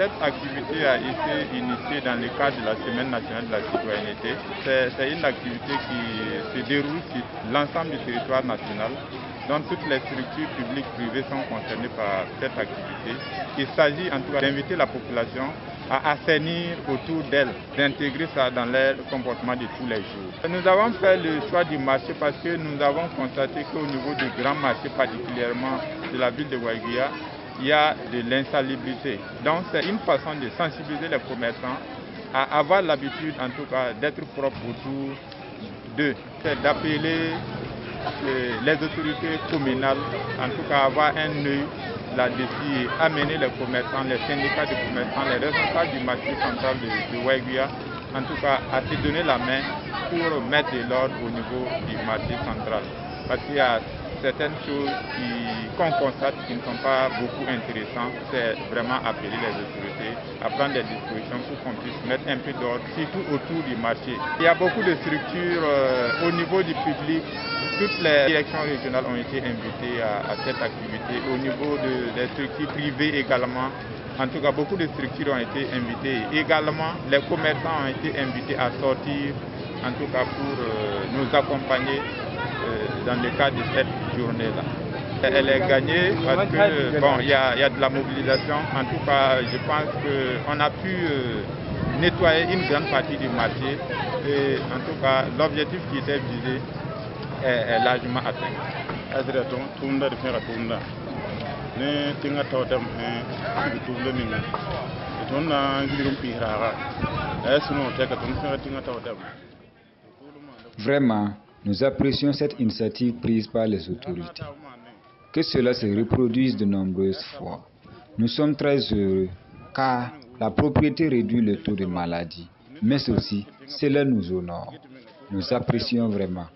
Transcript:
Cette activité a été initiée dans le cadre de la Semaine nationale de la citoyenneté. C'est une activité qui se déroule sur l'ensemble du territoire national donc toutes les structures publiques privées sont concernées par cette activité. Il s'agit en tout cas d'inviter la population à assainir autour d'elle, d'intégrer ça dans leur comportement de tous les jours. Nous avons fait le choix du marché parce que nous avons constaté qu'au niveau du grand marché, particulièrement de la ville de Ouaguia, il y a de l'insalubrité. Donc c'est une façon de sensibiliser les commerçants à avoir l'habitude en tout cas d'être propre autour d'eux. C'est d'appeler les autorités communales, en tout cas avoir un œil là-dessus amener les commerçants, les syndicats de commerçants, les responsables du marché central de, de en tout cas à se donner la main pour mettre de l'ordre au niveau du marché central. Parce qu'il y a certaines choses qu'on constate qui ne sont pas beaucoup intéressantes, c'est vraiment appeler les autorités à prendre des dispositions pour qu'on puisse mettre un peu d'ordre, surtout autour du marché. Il y a beaucoup de structures euh, au niveau du public toutes les directions régionales ont été invitées à, cette activité. Au niveau des structures privées également, en tout cas beaucoup de structures ont été invitées. Également, les commerçants ont été invités à sortir, en tout cas pour euh, nous accompagner dans le cadre de cette journée-là. Elle est gagnée parce que bon, il y, a de la mobilisation. En tout cas, je pense qu'on a pu euh, nettoyer une grande partie du marché. Et en tout cas, l'objectif qui était visé est largement atteint. Tunda de. Ne tinga tinga. Vraiment, nous apprécions cette initiative prise par les autorités. Que cela se reproduise de nombreuses fois. Nous sommes très heureux car la propriété réduit le taux de maladie, mais aussi cela nous honore. Nous apprécions vraiment.